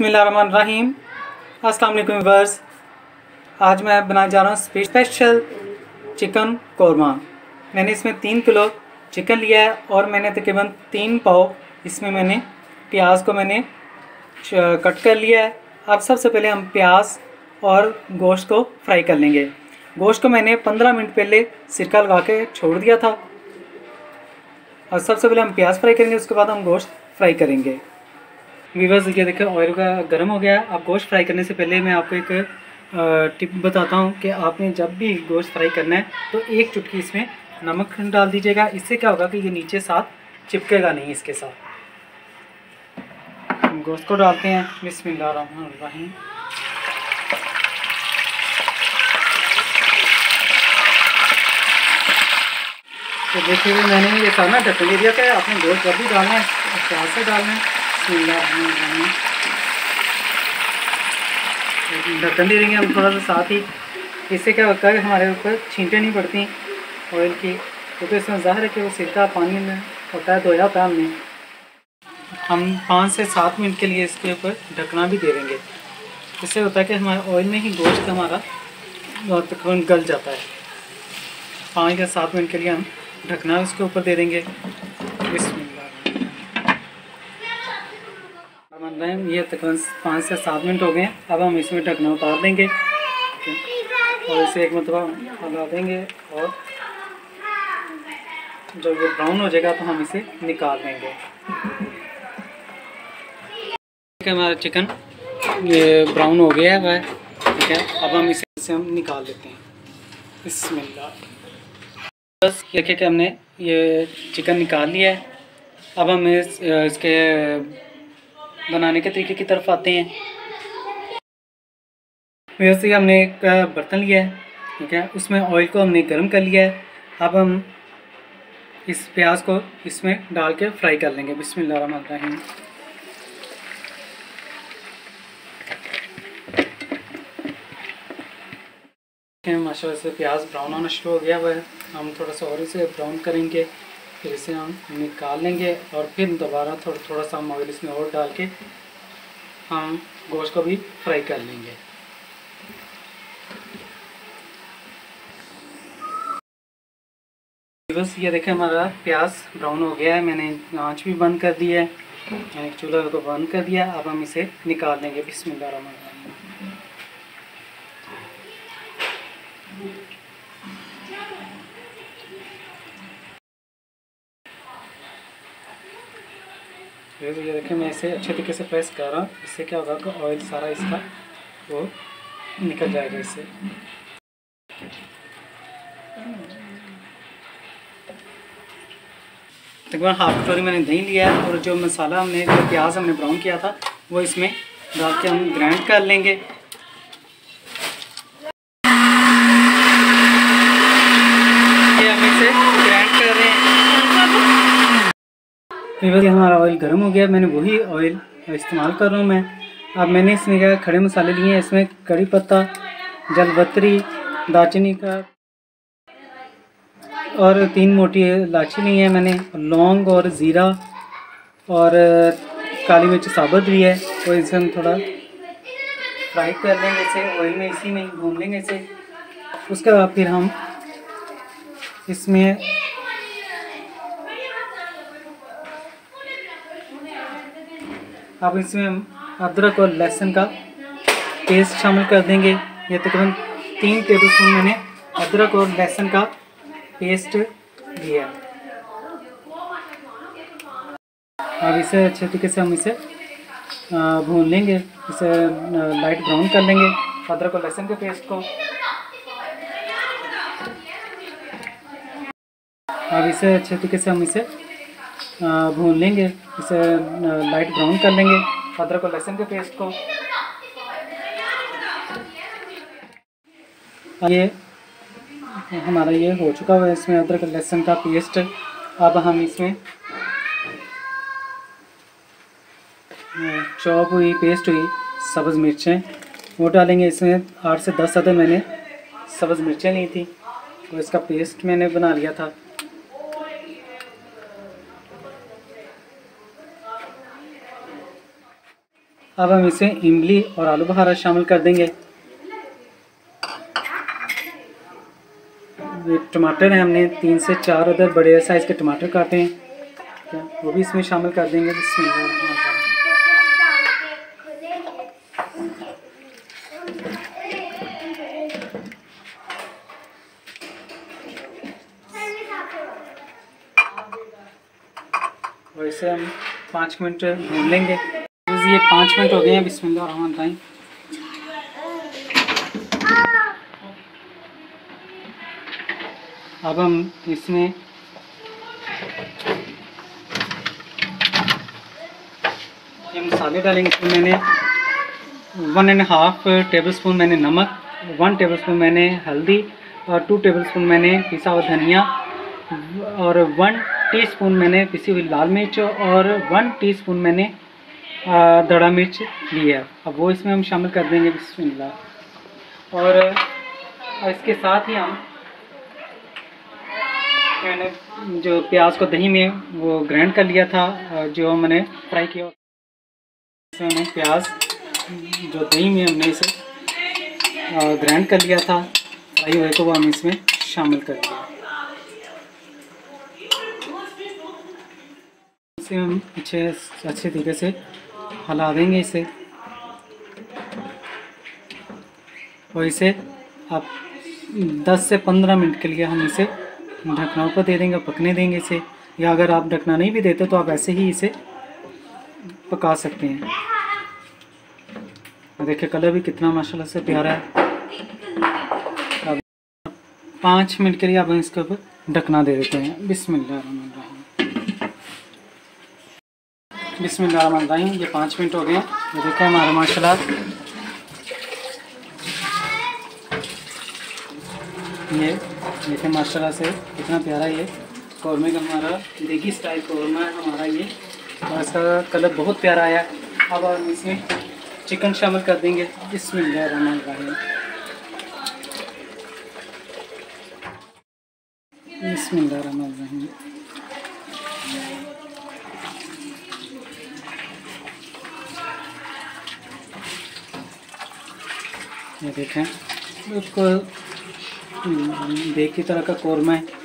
बिसमीम अस्सलाम आज मैं बनाने जा रहा हूँ स्पेशल चिकन कौरमा। मैंने इसमें तीन किलो चिकन लिया है और मैंने तकरीबन तीन पाव इसमें मैंने प्याज को मैंने कट कर लिया है। अब सबसे पहले हम प्याज और गोश्त को फ्राई कर लेंगे। गोश्त को मैंने पंद्रह मिनट पहले सिरका लगा के छोड़ दिया था। और सबसे पहले हम प्याज फ्राई करेंगे, उसके बाद हम गोश्त फ्राई करेंगे। वीवर्स ये देखिए ऑयल का गर्म हो गया। है अब गोश्त फ्राई करने से पहले मैं आपको एक टिप बताता हूँ कि आपने जब भी गोश्त फ्राई करना है तो एक चुटकी इसमें नमक डाल दीजिएगा। इससे क्या होगा कि ये नीचे साथ चिपकेगा नहीं इसके साथ। गोश्त को डालते हैं। बिस्मिल्लाहिर्रहमानिर्रहीम तो देखिए, मैंने ये ढक्कन दे दिया कि आपने गोश्त जब भी डालना है प्याज से डालना है। ढक्कन दे देंगे हम थोड़ा सा साथ ही। इससे क्या होता है हमारे ऊपर छींटे नहीं पड़ती ऑयल की क्योंकि तो इसमें ज़ाहिर है कि वो सिरका, पानी में होता है धोया होता है हमने हम पाँच से सात मिनट के लिए इसके ऊपर ढकना भी दे देंगे। इससे होता है कि हमारे ऑयल में ही गोश्त हमारा तकरीबन गल जाता है। पाँच या सात मिनट के लिए हम ढकना उसके ऊपर दे देंगे इसमें रहे हैं। ये तकरीबन पाँच से सात मिनट हो गए हैं। अब हम इसमें ढकना उतार देंगे। और इसे एक मतलब लगा देंगे और जब ये ब्राउन हो जाएगा तो हम इसे निकाल देंगे। ठीक है हमारा चिकन। ये ब्राउन हो गया है। वह ठीक है। अब हम इसे इसे हम निकाल लेते हैं। बिस्मिल्लाह। बस देखिए कि हमने ये चिकन निकाल लिया है। अब हम इस, इसके बनाने के तरीके की तरफ़ आते हैं। वैसे हमने एक बर्तन लिया है, ठीक है? उसमें ऑयल को हमने गर्म कर लिया है। अब हम इस प्याज को इसमें डाल के फ्राई कर लेंगे। रहीम माशा से प्याज ब्राउन होना शुरू हो गया हुआ है। हम थोड़ा सा और इसे ब्राउन करेंगे। फिर इसे हम निकाल लेंगे और फिर दोबारा थोड़ा थोड़ा सा हम ऑयल इसमें और डाल के हम गोश्त को भी फ्राई कर लेंगे। बस ये देखें हमारा प्याज ब्राउन हो गया है, मैंने आँच भी बंद कर दी है, मैंने चूल्हा को बंद कर दिया, अब हम इसे निकाल देंगे। बिस्मिल्लाह फिर ये देखिए, मैं इसे अच्छे तरीके से प्रेस कर रहा हूँ। इससे क्या होगा कि ऑयल सारा इसका वो निकल जाएगा इससे। तकरीबन हाफ़ कटोरी मैंने दही लिया है और जो मसाला हमने, जो प्याज हमने ब्राउन किया था, वो इसमें डाल के हम ग्राइंड कर लेंगे। वीवर हमारा ऑयल गर्म हो गया, मैंने वही ऑयल इस्तेमाल कर रहा हूँ मैं। अब मैंने इसमें क्या खड़े मसाले लिए हैं? इसमें कड़ी पत्ता, जलबत्री, दालचीनी का और तीन मोटी इलायची ली है मैंने, लौंग और ज़ीरा और काली मिर्च साबुत भी है। तो इसे हम थोड़ा फ्राई कर लेंगे इसे ऑयल में इसी में ही भून लेंगे इसे। उसके बाद फिर हम इसमें अब इसमें अदरक और लहसुन का पेस्ट शामिल कर देंगे। ये तकरीबन तीन टेबल स्पून मैंने अदरक और लहसुन का पेस्ट दिया अब इसे अच्छे तरीके से हम इसे भून लेंगे। इसे लाइट ब्राउन कर लेंगे अदरक और लहसुन के पेस्ट को। अब इसे अच्छे तरीके से हम इसे भून लेंगे, इसे लाइट ब्राउन कर लेंगे। अदरक और लहसुन के पेस्ट को। ये, हमारा ये हो चुका हुआ है, इसमें अदरक, लहसुन का पेस्ट अब हम इसमें चॉप हुई पेस्ट हुई, सब्ज़ मिर्चें। वो डालेंगे इसमें, आठ से दस अदर मैंने सब्ज़ मिर्चें ली थी। तो इसका पेस्ट मैंने बना लिया था। अब हम इसे इमली और आलू बुखारा शामिल कर देंगे। टमाटर हैं हमने, तीन से चार अदर बड़े साइज़ के टमाटर काटे हैं। वो भी इसमें शामिल कर देंगे। और इसे हम पाँच मिनट भून लेंगे। ये पाँच मिनट हो गए हैं। बिस्मिल्लाह रहमान रहीम। अब हम इसमें ये मसाले डालेंगे। इसमें मैंने one and half tablespoon मैंने नमक वन टेबल स्पून मैंने हल्दी और टू टेबल स्पून मैंने पिसा हुआ धनिया और वन टीस्पून मैंने पिसी हुई लाल मिर्च और वन टीस्पून मैंने दड़ा मिर्च ली है। अब वो इसमें हम शामिल कर देंगे, बिस्मिल्लाह। और इसके साथ ही हम, मैंने जो प्याज को दही में वो ग्राइंड कर लिया था जो मैंने फ्राई किया। मैंने प्याज जो दही में हमने इसे ग्राइंड कर लिया था, फ्राई हुए को वो हम इसमें शामिल कर दिया इसे हम अच्छे अच्छे तरीके से हला देंगे इसे। और इसे आप 10 से 15 मिनट के लिए हम इसे ढकना ऊपर दे देंगे, पकने देंगे इसे। या अगर आप ढकना नहीं भी देते तो आप ऐसे ही इसे पका सकते हैं। देखिए, कलर भी कितना माशाल्लाह से प्यारा है। अब पाँच मिनट के लिए आप इसके ऊपर ढकना दे देते हैं। बिस्मिल्लाह बिस्मिल्लाह ये पाँच मिनट हो गए ये देखें हमारा माशाल्लाह। ये देखें माशाल्लाह से कितना प्यारा ये कौरमे का हमारा। देगी स्टाइल कौरमा है हमारा ये। और इसका कलर बहुत प्यारा आया। अब हम इसमें चिकन शामिल कर देंगे। बिस्मिल्लाह बिस्मिल्लाह ये देखें बिल्कुल देख तरह का कौरमा है।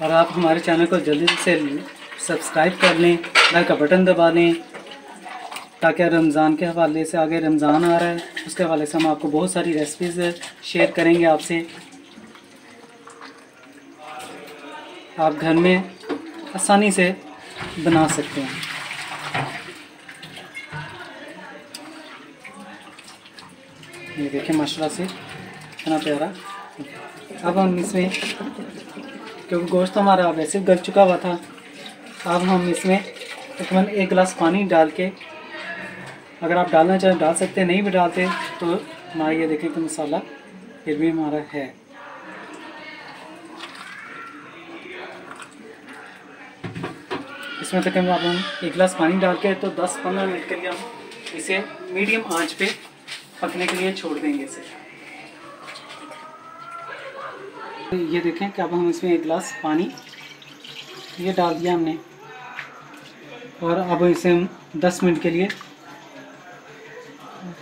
और आप हमारे चैनल को जल्दी से सब्सक्राइब कर लें लाइक का बटन दबा लें, ताकि रमज़ान के हवाले से आगे रमज़ान आ रहा है। उसके हवाले से हम आपको बहुत सारी रेसिपीज़ शेयर करेंगे आपसे। आप घर में आसानी से बना सकते हैं। ये देखें माशा से। इतना प्यारा। अब हम इसमें, क्योंकि गोश्त हमारा वैसे गल चुका हुआ था, अब हम इसमें तकरीबन एक गिलास पानी डाल के, अगर आप डालना चाहें, डाल सकते हैं, नहीं भी डालते तो हमारा ये देखें कि मसाला फिर भी हमारा है। इसमें आप हम एक गिलास पानी डाल के तो 10-15 मिनट के लिए हम इसे मीडियम आँच पे पकने के लिए छोड़ देंगे इसे। ये देखें कि अब हम इसमें एक गिलास पानी ये डाल दिया हमने। और अब इसे हम 10 मिनट के लिए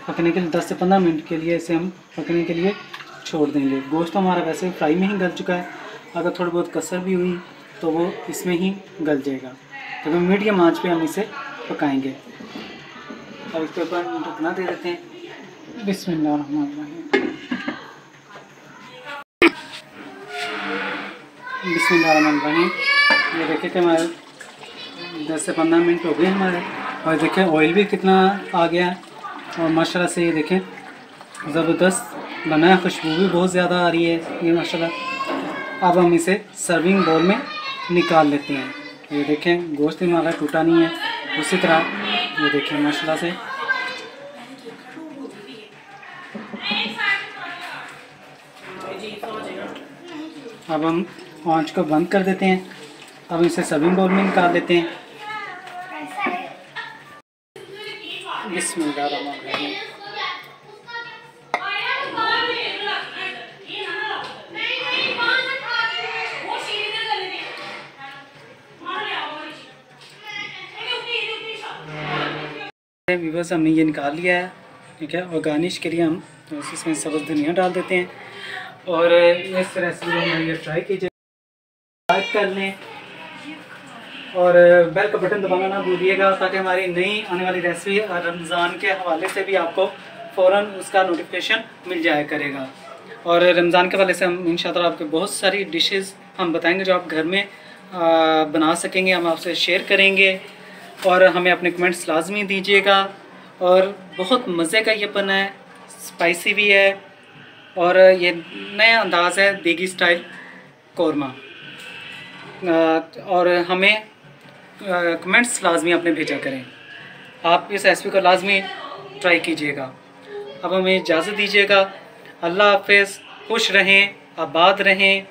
पकने के लिए 10 से 15 मिनट के लिए इसे हम पकने के लिए छोड़ देंगे। गोश्त तो हमारा वैसे फ्राई में ही गल चुका है। अगर थोड़ी बहुत कसर भी हुई तो वो इसमें ही गल जाएगा। तो मीडियम आँच पे हम इसे पकाएँगे। अब इसके ऊपर ढकना दे देते हैं। ये देखिए कि हमारे दस से पंद्रह मिनट हो गए हमारे। और देखें ऑयल भी कितना आ गया है। और माशाल्लाह से ये देखें, ज़बरदस्त बना है। खुशबू भी बहुत ज़्यादा आ रही है ये माशाल्लाह। अब हम इसे सर्विंग बोल में निकाल लेते हैं। ये देखें, गोश्त हमारा टूटा नहीं है। उसी तरह ये देखें, माशाल्लाह से अब हम आँच को बंद कर देते हैं। अब इसे सभी बोल में निकाल देते हैं। बिस्मिल्लाह हमने ये निकाल लिया है, ठीक है? और गार्निश के लिए हम इसमें सब्ज़ धनिया डाल देते हैं। और इस रेसिपी को हम ये ट्राई कीजिए। लाइक कर लें। और बेल का बटन दबाना ना भूलिएगा, ताकि हमारी नई आने वाली रेसिपी रमज़ान के हवाले से भी आपको फ़ौर उसका नोटिफिकेशन मिल जाया करेगा। और रमज़ान के हवाले से हम इन आपके बहुत सारी डिशेस हम बताएँगे जो आप घर में बना सकेंगे, हम आपसे शेयर करेंगे। और हमें अपने कमेंट्स लाजमी दीजिएगा। और बहुत मज़े का ये पन है स्पाइसी भी है। और ये नया अंदाज़ है देगी स्टाइल कौरमा। और हमें कमेंट्स लाजमी अपने भेजा करें। आप इस रेसिपी को लाजमी ट्राई कीजिएगा। अब हमें इजाज़त दीजिएगा। अल्लाह हाफ़ खुश रहें, आबाद रहें।